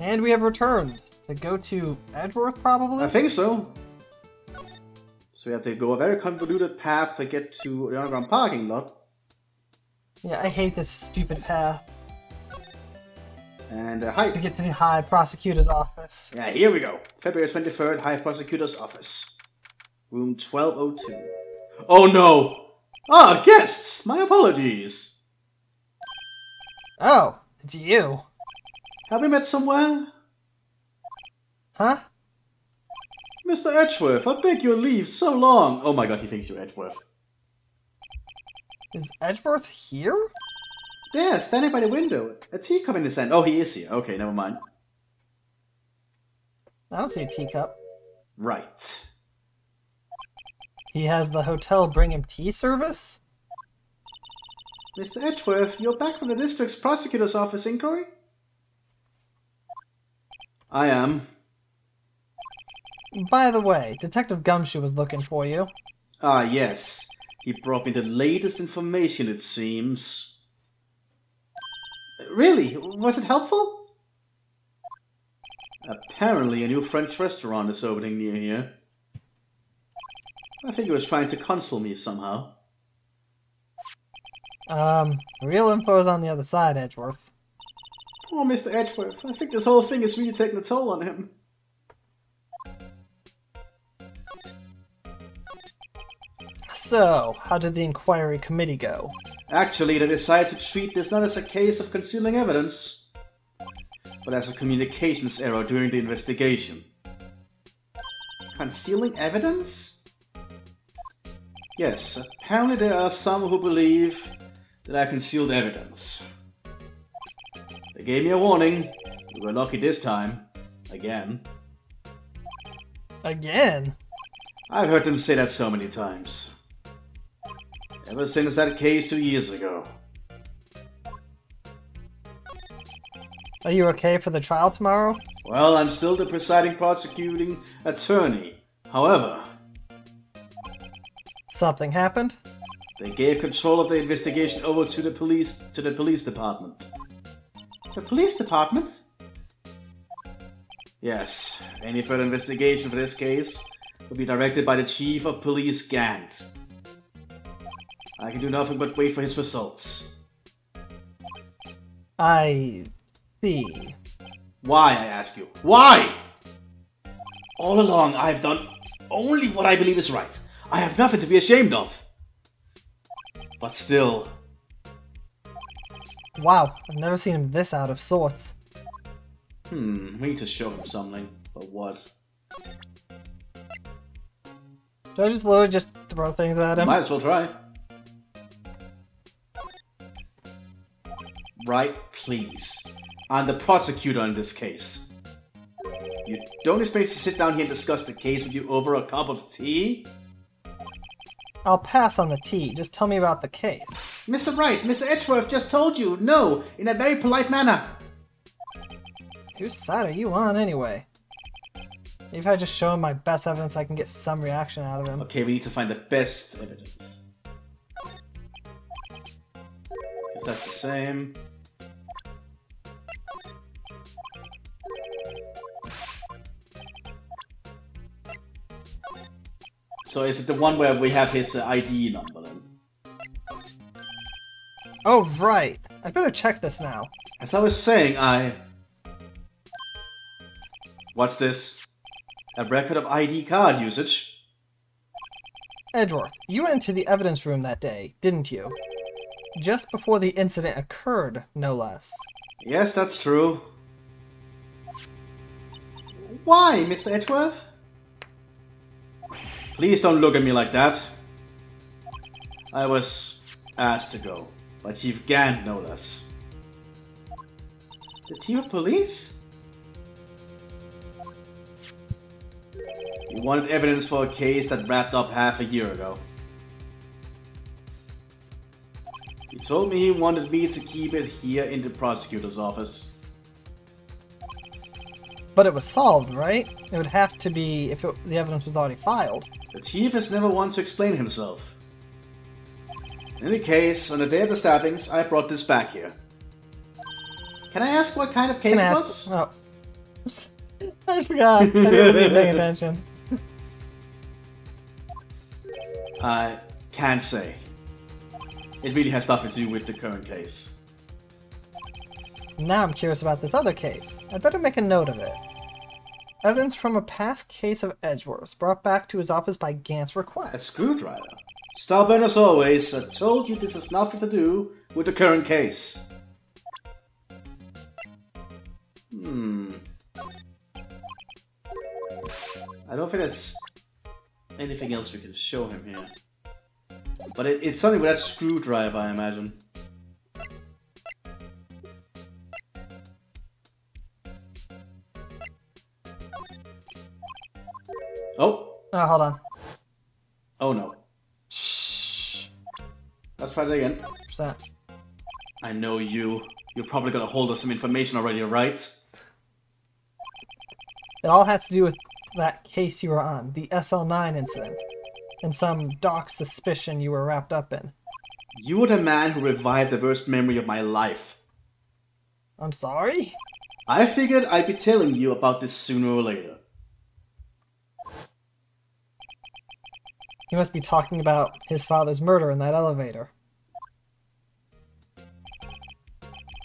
And we have returned to go to Edgeworth, probably? I think so. So we have to go a very convoluted path to get to the underground parking lot. Yeah, I hate this stupid path And uh, hi. to get to the High Prosecutor's office. Yeah, here we go. February 23rd, High Prosecutor's Office. Room 1202. Oh no! Ah, guests! My apologies! Oh, it's you. Have we met somewhere? Huh? Mr. Edgeworth, I beg your leave so long. Oh my god, he thinks you're Edgeworth. Is Edgeworth here? Yeah, standing by the window. A teacup in his hand. Oh, he is here. Okay, never mind. I don't see a teacup. Right. He has the hotel bring him tea service? Mr. Edgeworth, you're back from the district's prosecutor's office inquiry? I am. By the way, Detective Gumshoe was looking for you. Ah, yes. He brought me the latest information, it seems. Really? Was it helpful? Apparently, a new French restaurant is opening near here. I think he was trying to console me somehow. Um, real info's on the other side, Edgeworth. Poor Mr. Edgeworth. I think this whole thing is really taking a toll on him. So, how did the inquiry committee go? Actually, they decided to treat this not as a case of concealing evidence, but as a communications error during the investigation. Concealing evidence? Yes, apparently there are some who believe that I concealed evidence. They gave me a warning. We were lucky this time. Again. Again? I've heard them say that so many times. Ever since that case two years ago. Are you okay for the trial tomorrow? Well, I'm still the presiding prosecuting attorney. However, Something happened? they gave control of the investigation over to the police to the police department. The police department? Yes, any further investigation for this case will be directed by the chief of police Gant. I can do nothing but wait for his results. I see. Why, I ask you? Why? All along, I've done only what I believe is right. I have nothing to be ashamed of. But still, Wow, I've never seen him this out of sorts. hmm, we need to show him something. But what? Do I just literally just throw things at him? Might as well try. Right, please. I'm the prosecutor in this case. You don't expect to sit down here and discuss the case with you over a cup of tea? I'll pass on the tea. Just tell me about the case. Mr. Wright, Mr. Edgeworth just told you no in a very polite manner. Whose side are you on anyway? If I just show him my best evidence, I can get some reaction out of him. Okay, we need to find the best evidence. Because that's the same. So is it the one where we have his uh, ID number then? Oh, right. I better check this now. As I was saying, I... What's this? A record of ID card usage? Edgeworth, you went into the evidence room that day, didn't you? Just before the incident occurred, no less. Yes, that's true. Why, Mr. Edgeworth? Please don't look at me like that. I was asked to go, by Chief Gant, no less. The chief of police? He wanted evidence for a case that wrapped up half a year ago. He told me he wanted me to keep it here in the prosecutor's office. But it was solved, right? It would have to be if it, the evidence was already filed. The chief has never wanted to explain himself. In any case, on the day of the stabbings, I brought this back here. Can I ask what kind of case Can it ask? was? Oh, I forgot. I didn't paying attention. I can't say. It really has nothing to do with the current case. Now I'm curious about this other case. I'd better make a note of it. Evidence from a past case of Edgeworth's brought back to his office by Gant's request. A screwdriver. Stubborn as always, I told you this has nothing to do with the current case. Hmm. I don't think there's anything else we can show him here. But it, it's something with that screwdriver, I imagine. Oh! Oh, hold on. Oh no. Try that again. Percent. I know you. You're probably gonna hold us some information already, right? It all has to do with that case you were on, the SL9 incident, and some dark suspicion you were wrapped up in. You were the man who revived the worst memory of my life. I'm sorry? I figured I'd be telling you about this sooner or later. He must be talking about his father's murder in that elevator.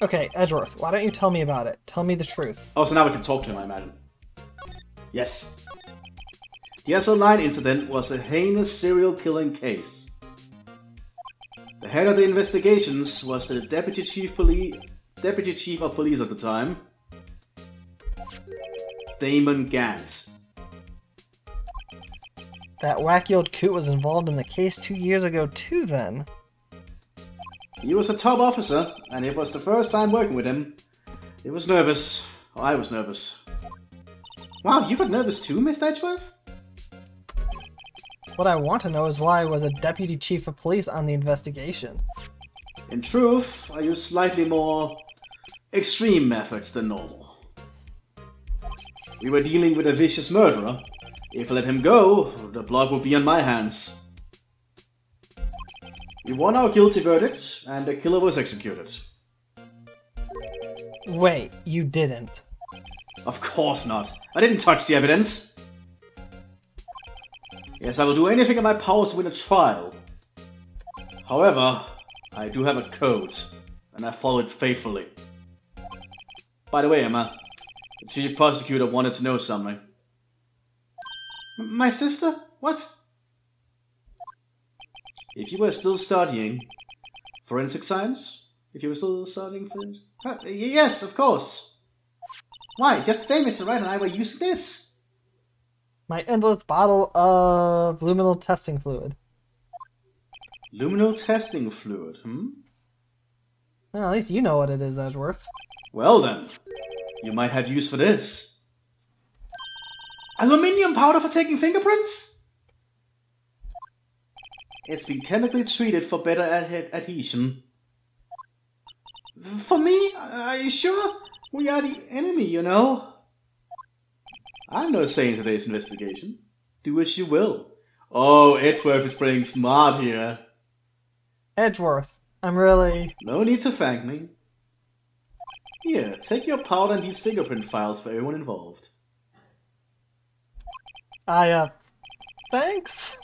Okay, Edgeworth, why don't you tell me about it? Tell me the truth. Oh, so now we can talk to him, I imagine. Yes. The SL9 incident was a heinous serial killing case. The head of the investigations was the deputy chief police, deputy chief of police at the time, Damon Gant. That wacky old coot was involved in the case two years ago too then. He was a top officer, and it was the first time working with him. It was nervous. I was nervous. Wow, you got nervous too, Mr. Edgeworth? What I want to know is why I was a deputy chief of police on the investigation. In truth, I used slightly more extreme methods than normal. We were dealing with a vicious murderer. If I let him go, the blood would be on my hands. We won our guilty verdict, and the killer was executed. Wait, you didn't. Of course not. I didn't touch the evidence. Yes, I will do anything in my power to win a trial. However, I do have a code, and I follow it faithfully. By the way, Ema, the chief prosecutor wanted to know something. M- My sister? What? If you were still studying forensic science, if you were still studying forensic... Uh, yes, of course. Why? Just today, Mr. Wright and I were using this. My endless bottle of luminol testing fluid. Luminol testing fluid, hmm? Well, at least you know what it is, Edgeworth. Well then, you might have use for this. Aluminium powder for taking fingerprints? It's been chemically treated for better adhe- adhesion. For me? Are you sure? We are the enemy, you know. I'm no saint in today's investigation. Do as you will. Oh, Edgeworth is playing smart here. Edgeworth, I'm really. No need to thank me. Here, take your powder and these fingerprint files for everyone involved. I, uh. Thanks?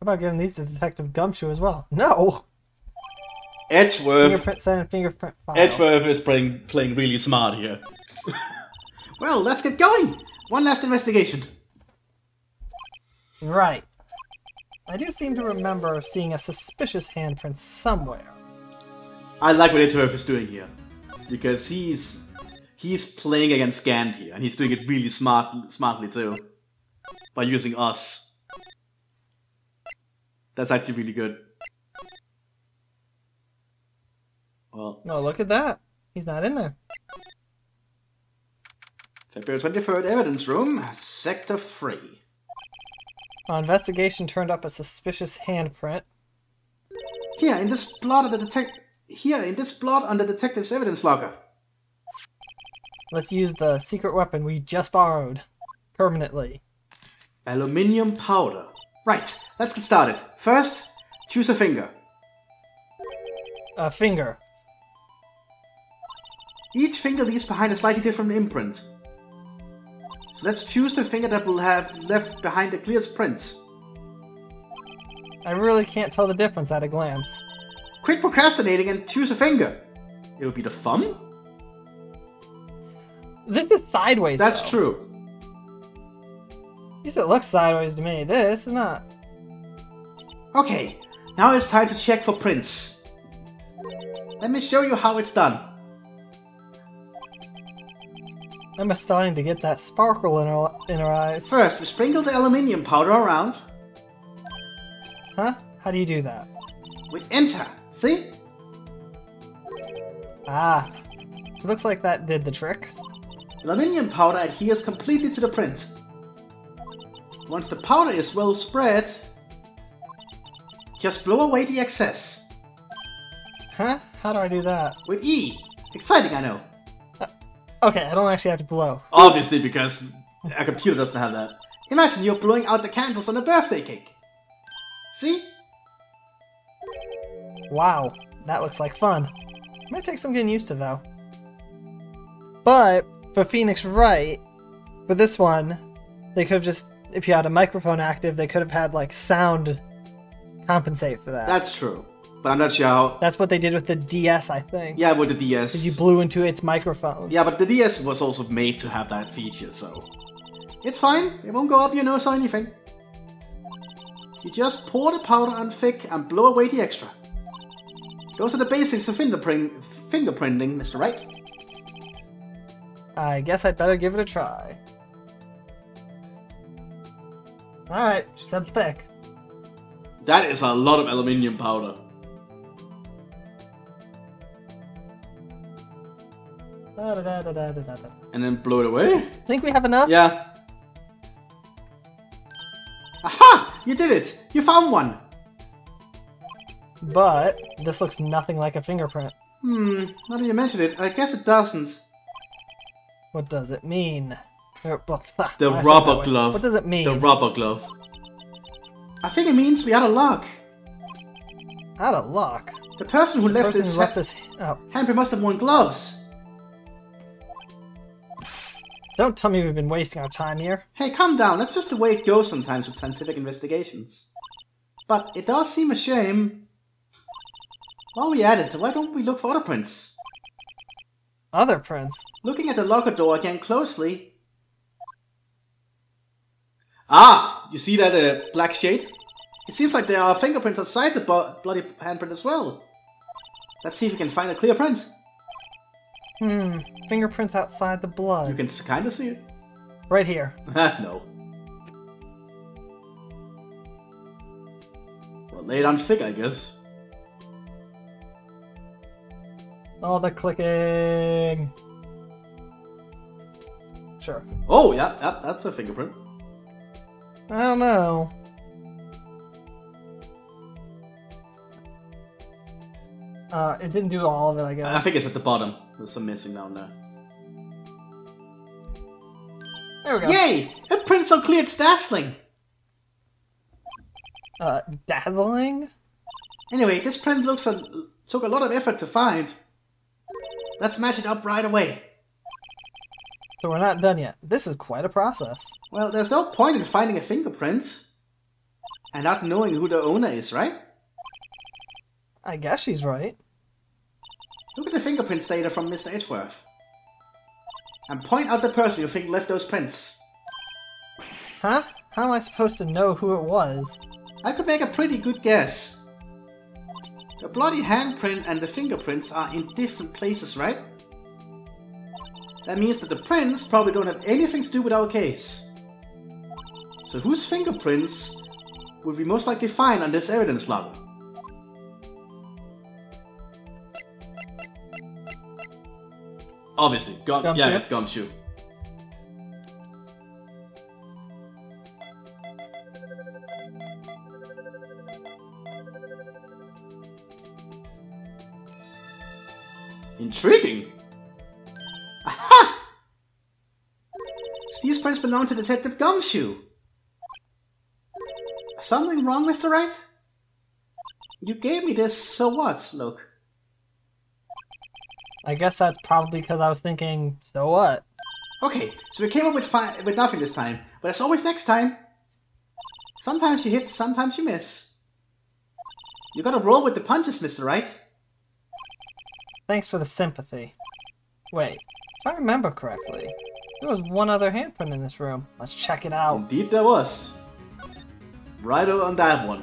How about giving these to Detective Gumshoe as well? No! Edgeworth, Fingerprint, send fingerprint file. Edgeworth is playing playing really smart here. well, let's get going. One last investigation. Right. I do seem to remember seeing a suspicious handprint somewhere. I like what Edgeworth is doing here because he's he's playing against Gant here, and he's doing it really smart smartly too by using us. That's actually really good. Well, Oh, look at that. He's not in there. February 23rd, evidence room, sector 3. Our investigation turned up a suspicious handprint. Here, in this blot on the detect here, in this blot on the detective's evidence locker. Let's use the secret weapon we just borrowed. Permanently. Aluminium powder. Right, let's get started. First, choose a finger. A finger. Each finger leaves behind a slightly different imprint. So let's choose the finger that will have left behind the clearest print. I really can't tell the difference at a glance. Quit procrastinating and choose a finger. It would be the thumb? This is sideways. That's though. true. At least it looks sideways to me. This is not. Okay, now it's time to check for prints. Let me show you how it's done. I'm starting to get that sparkle in her, in her eyes. First, we sprinkle the aluminium powder around Huh? How do you do that? We enter. See? Ah. Looks like that did the trick. Aluminium powder adheres completely to the print. Once the powder is well spread, just blow away the excess. Huh? How do I do that? With E. Exciting, I know. Uh, okay, I don't actually have to blow. Obviously, because a computer doesn't have that. Imagine you're blowing out the candles on a birthday cake. See? Wow, that looks like fun. Might take some getting used to though. But for Phoenix Wright, for this one, they could have just if you had a microphone active, they could have had like sound compensate for that. That's true. But I'm not sure how. That's what they did with the DS, I think. Yeah, with the DS. Because you blew into its microphone. Yeah, but the DS was also made to have that feature, so. It's fine. It won't go up your nose or anything. You just pour the powder on thick and blow away the extra. Those are the basics of fingerprint fingerprinting, Mr. Wright. I guess I'd better give it a try. Alright, she said thick. That is a lot of aluminium powder. Da-da-da-da-da-da-da. And then blow it away? Think we have enough? Yeah. Aha! You did it! You found one! But this looks nothing like a fingerprint. Hmm, now that you mention it, I guess it doesn't. What does it mean? The I rubber glove. What does it mean? The rubber glove. I think it means we had a luck. Out of luck. The person who left Person this who left this. Oh, handprint must have worn gloves. don't tell me we've been wasting our time here. Hey, calm down. That's just the way it goes sometimes with scientific investigations. But it does seem a shame. While we're at it, why don't we look for other prints? Other prints. Looking at the locker door again closely. Ah, you see that uh, black shade? It seems like there are fingerprints outside the bloody handprint as well. Let's see if we can find a clear print. Hmm. Fingerprints outside the blood. You can kind of see it. Right here. no. Well, lay it on thick, I guess. All the clicking. Sure. Oh, yeah, yeah, that's a fingerprint. I don't know. Uh, it didn't do all of it, I guess. I think it's at the bottom. There's some missing down there. There we go. Yay! A print so clear it's dazzling! Uh, dazzling? Anyway, this print looks a, took a lot of effort to find. Let's match it up right away. So we're not done yet. This is quite a process. Well, there's no point in finding a fingerprint and not knowing who the owner is, right? I guess she's right. Look at the fingerprints data from Mr. Edgeworth. And point out the person you think left those prints. Huh? How am I supposed to know who it was? I could make a pretty good guess. The bloody handprint and the fingerprints are in different places, right? That means that the prints probably don't have anything to do with our case. So whose fingerprints would we most likely find on this evidence log? Obviously, Gum- Gumshoe? yeah, Gumshoe. Intriguing. Prints belong to Detective Gumshoe. Something wrong, Mr. Wright? You gave me this, so what? Look. I guess that's probably because I was thinking, so what? Okay, so we came up with with nothing this time, but it's always next time. Sometimes you hit, sometimes you miss. You gotta roll with the punches, Mister Wright. Thanks for the sympathy. Wait, if I remember correctly, there was one other handprint in this room. Let's check it out. Indeed, there was. Right on that one.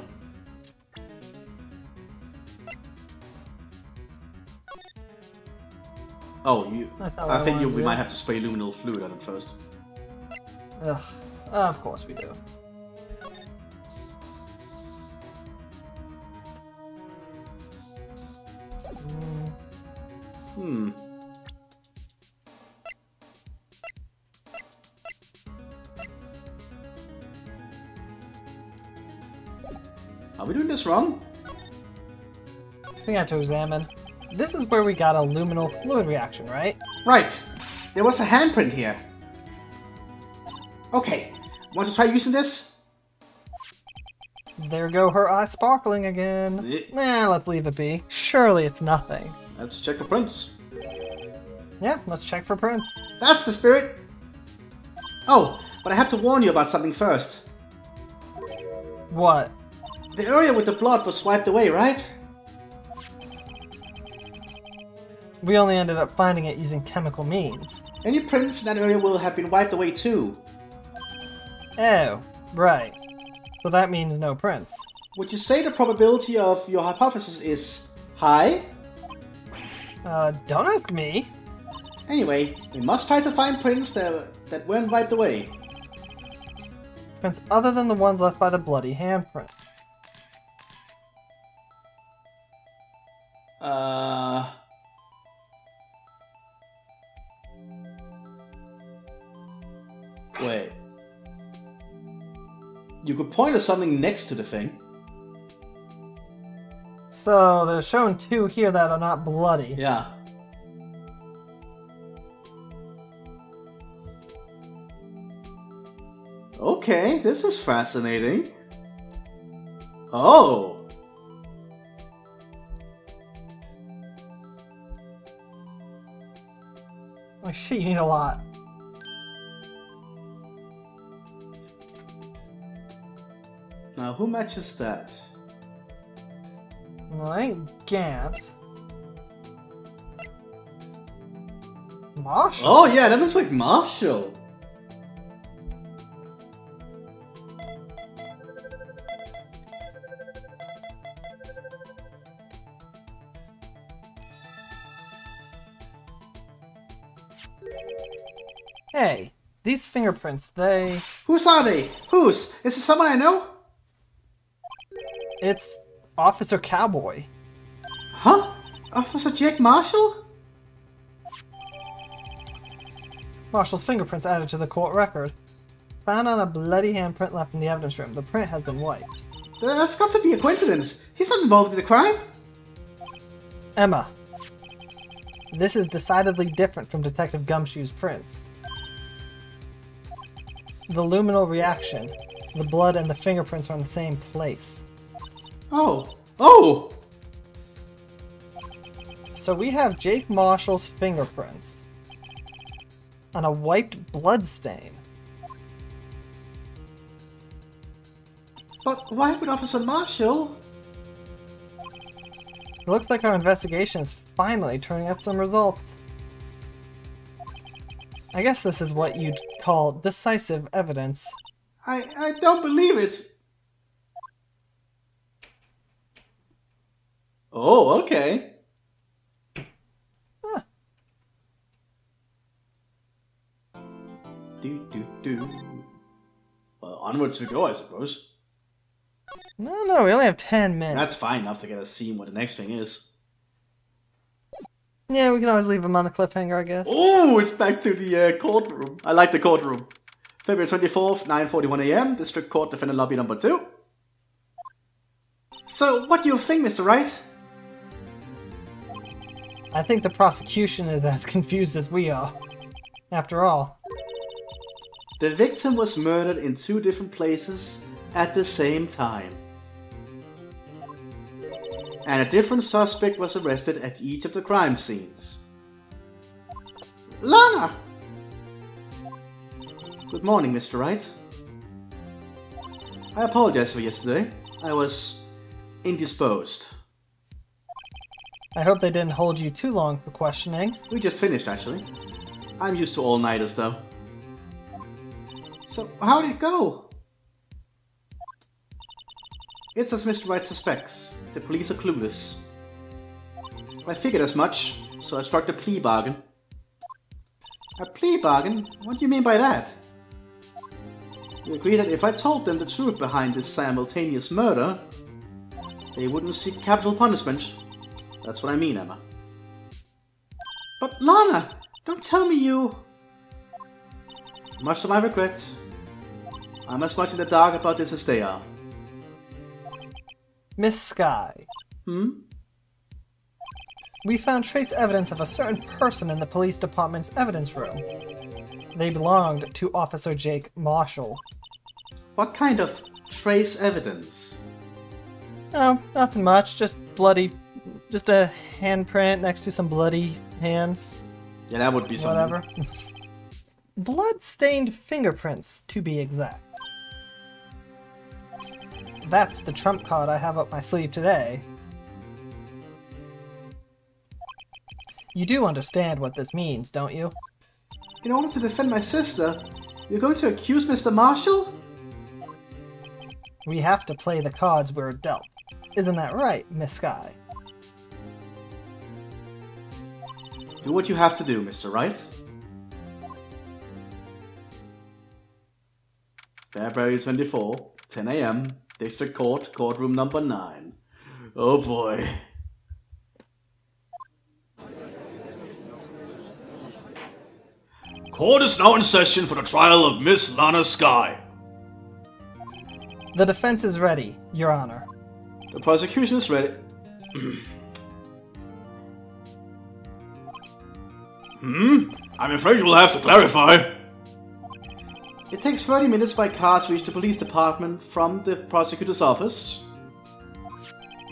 Oh, you. I think you, we might have to spray luminol fluid on it first. Ugh, of course we do. Mm, Hmm. We doing this wrong? we got to examine. This is where we got a luminol fluid reaction, right? Right. There was a handprint here. Okay. Want to try using this? There go her eyes sparkling again. Eh. Nah, let's leave it be. Surely it's nothing. Let's check the prints. Yeah, let's check for prints. That's the spirit. Oh, but I have to warn you about something first. What? The area with the blood was swiped away, right? We only ended up finding it using chemical means. Any prints in that area will have been wiped away too. Oh, right. So that means no prints. Would you say the probability of your hypothesis is high? Uh, don't ask me. Anyway, we must try to find prints that, that weren't wiped away. Prints other than the ones left by the bloody handprint. Uh. Wait. You could point at something next to the thing. So there's shown two here that are not bloody. Yeah. Okay, this is fascinating. Oh! Shit, you need a lot. Now, who matches that? Well, I ain't Gant. Marshall? Oh, yeah, that looks like Marshall. These fingerprints, they. Whose are they? Whose? Is it someone I know? It's Officer Cowboy. Huh? Officer Jack Marshall? Marshall's fingerprints added to the court record. Found on a bloody handprint left in the evidence room. The print has been wiped. That's got to be a coincidence. He's not involved in the crime. Ema. This is decidedly different from Detective Gumshoe's prints. The luminol reaction. The blood and the fingerprints are in the same place. Oh. Oh! So we have Jake Marshall's fingerprints on a wiped blood stain. But why would Officer Marshall? It looks like our investigation is finally turning up some results. I guess this is what you'd call decisive evidence. I, I don't believe it. Oh, okay. Huh. Do, do, do. Well, onwards we go, I suppose. No, no, we only have 10 minutes. That's fine enough to get us seeing what the next thing is. Yeah, we can always leave them on a cliffhanger, I guess. Oh, it's back to the uh, courtroom. I like the courtroom. February 24th, 9.41 a.m., District Court Defendant Lobby number 2. So, what do you think, Mr. Wright? I think the prosecution is as confused as we are. After all, The victim was murdered in two different places at the same time. And a different suspect was arrested at each of the crime scenes. Lana! Good morning, Mr. Wright. I apologize for yesterday. I was indisposed. I hope they didn't hold you too long for questioning. We just finished, actually. I'm used to all-nighters, though. So, how did it go? It's as Mr. Wright suspects. The police are clueless. I figured as much, so I struck a plea bargain. A plea bargain? What do you mean by that? We agreed that if I told them the truth behind this simultaneous murder, they wouldn't seek capital punishment. That's what I mean, Ema. But Lana, don't tell me you... Much to my regret, I'm as much in the dark about this as they are. Miss Skye, Hmm? we found trace evidence of a certain person in the police department's evidence room. They belonged to Officer Jake Marshall. What kind of trace evidence? Oh, nothing much. Just bloody. Just a handprint next to some bloody hands. Yeah, that would be something. Whatever. Blood-stained fingerprints, to be exact. That's the trump card I have up my sleeve today. You do understand what this means, don't you? In order to defend my sister, you're going to accuse Mr. Marshall? We have to play the cards we're dealt. Isn't that right, Miss Skye? Do what you have to do, Mr. Wright. February 24, 10 a.m., District Court, courtroom number 9. Oh boy. Court is now in session for the trial of Miss Lana Skye. The defense is ready, Your Honor. The prosecution is ready. Hmm? I'm afraid you will have to clarify. It takes 30 minutes by car to reach the police department from the prosecutor's office.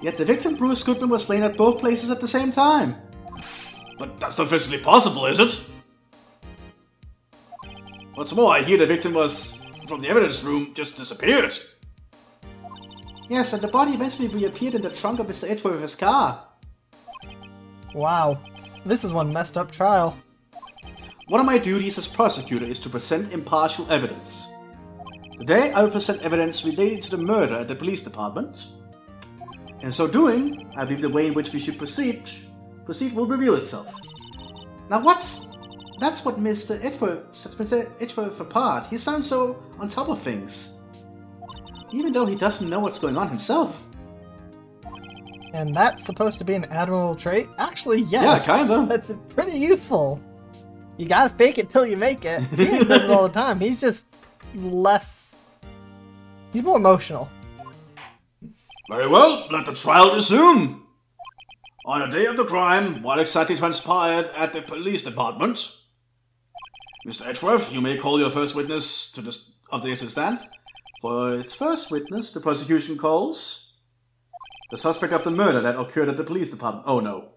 Yet the victim, Bruce Goodman, was slain at both places at the same time. But that's not physically possible, is it? What's more, I hear the victim was from the evidence room just disappeared. Yes, and the body eventually reappeared in the trunk of Mr. Edgeworth's car. Wow, this is one messed up trial. One of my duties as prosecutor is to present impartial evidence. Today, I will present evidence related to the murder at the police department. In so doing, I believe the way in which we should proceed proceed will reveal itself. Now, what's that's what Mr. Edgeworth sets Mr. Edgeworth apart. He sounds so on top of things, even though he doesn't know what's going on himself. And that's supposed to be an admirable trait? Actually, yes. Yeah, kinda. That's pretty useful. You gotta fake it till you make it. Phoenix does it all the time. He's just less. He's more emotional. Very well, let the trial resume. On the day of the crime, what exactly transpired at the police department? Mr. Edgeworth, you may call your first witness to the, of the to stand. For its first witness, the prosecution calls the suspect of the murder that occurred at the police department. Oh no.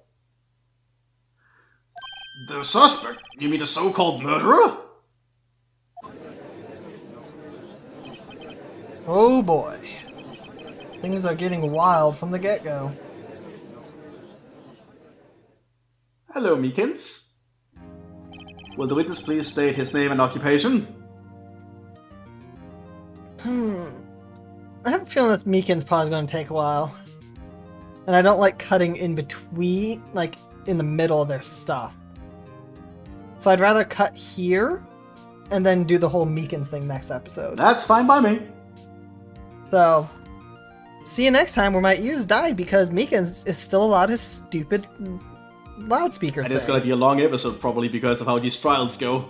The suspect? You mean the so-called murderer? Oh boy. Things are getting wild from the get go. Hello, Meekins. Will the witness please state his name and occupation? Hmm. I have a feeling this Meekin's probably going to take a while. And I don't like cutting in between, like in the middle of their stuff. So I'd rather cut here and then do the whole Meekins thing next episode. That's fine by me. So, see you next time where my ears died because Meekins is still allowed his stupid loudspeaker And thing. it's gonna be a long episode probably because of how these trials go.